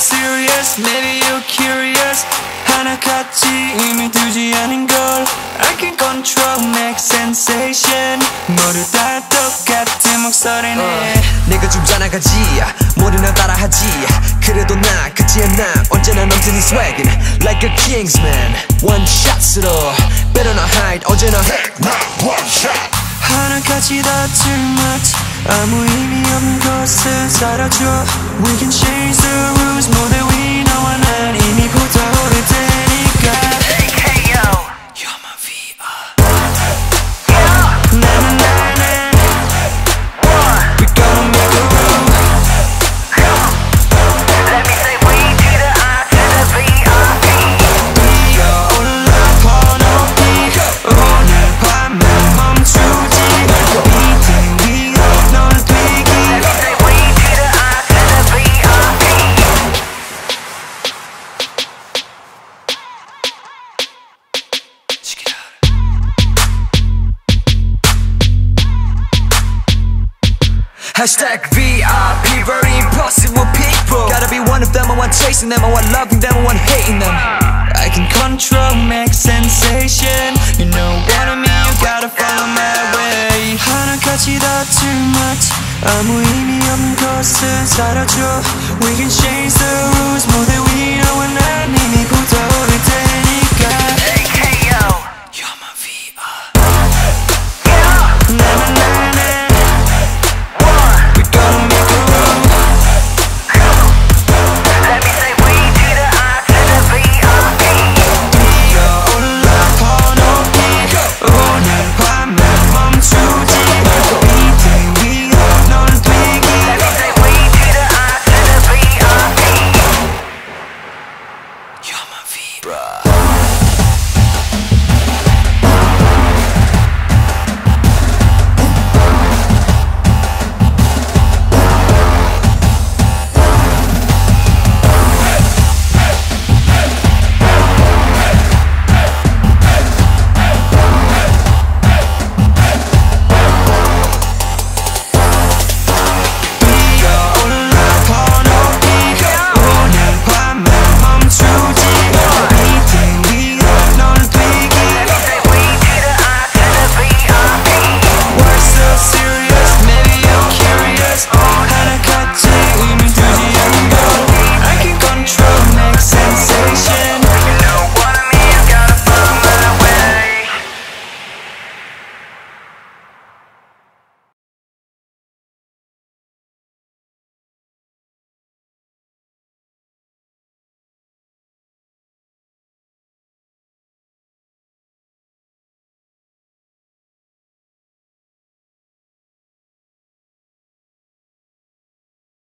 serious maybe you're curious. 하나같이 의미 두지 않은 걸 I can control make sensation. 모두 다 똑같은 목소리네. uh, 내가 줍잖아가지. 가지. 나 따라하지. 그래도 나 그치 않나. 언제나 넘치는 swagin Like a kingsman. One shot으로. Better not hide. 어제나 Take one shot. 하나같이 다 too much. 아무 의미 없는 것을 사라져. We can change the Hashtag VIP Very impossible people Gotta be one of them I want chasing them I want loving them I want hating them I can control, make sensation You know what I mean, you gotta follow my way 하나까지 다 too much 아무 의미 없는 것은 사라져 We can change the rules 모두 위로와 난 이미